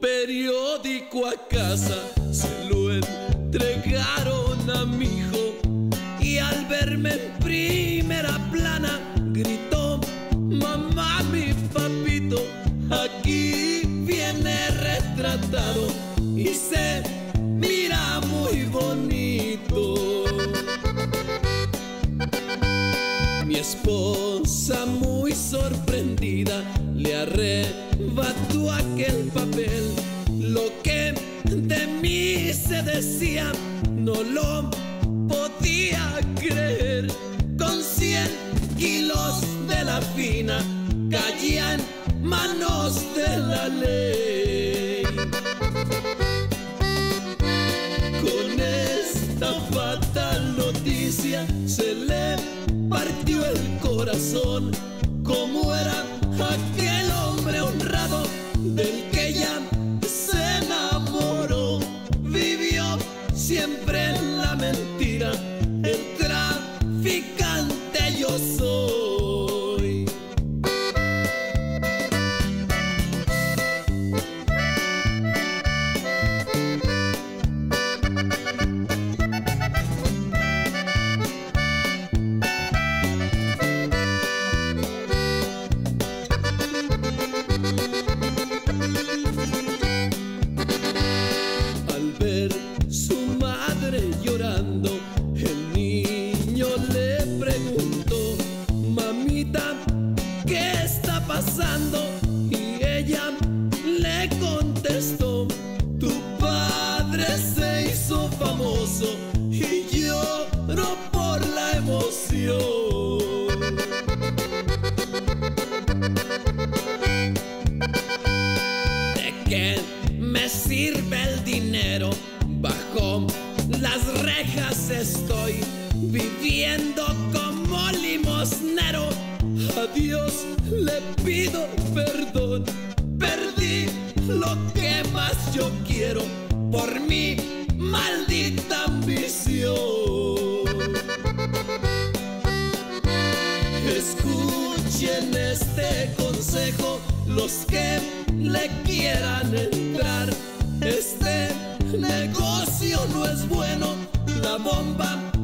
periódico a casa, se lo entregaron a mi hijo y al verme en primera plana gritó, mamá mi papito, aquí viene retratado y se mira muy bonito. Mi esposa muy sorprendida le arrebató aquel papel. Lo que de mí se decía no lo podía creer. Con cien kilos de la fina caía en manos de la ley. Con esta fatal noticia se le partió el corazón, como era aquel hombre honrado del que ya se enamoró. Vivió siempre en la mentira, el traficante. ¿Qué está pasando? Y ella le contestó, tu padre se hizo famoso y lloró por la emoción. ¿De qué me sirve el dinero? Bajo las rejas estoy viviendo como limosnero. A Dios le pido perdón. Perdí lo que más yo quiero por mi maldita ambición. Escuchen este consejo los que le quieran entrar. Este negocio no es bueno, la bomba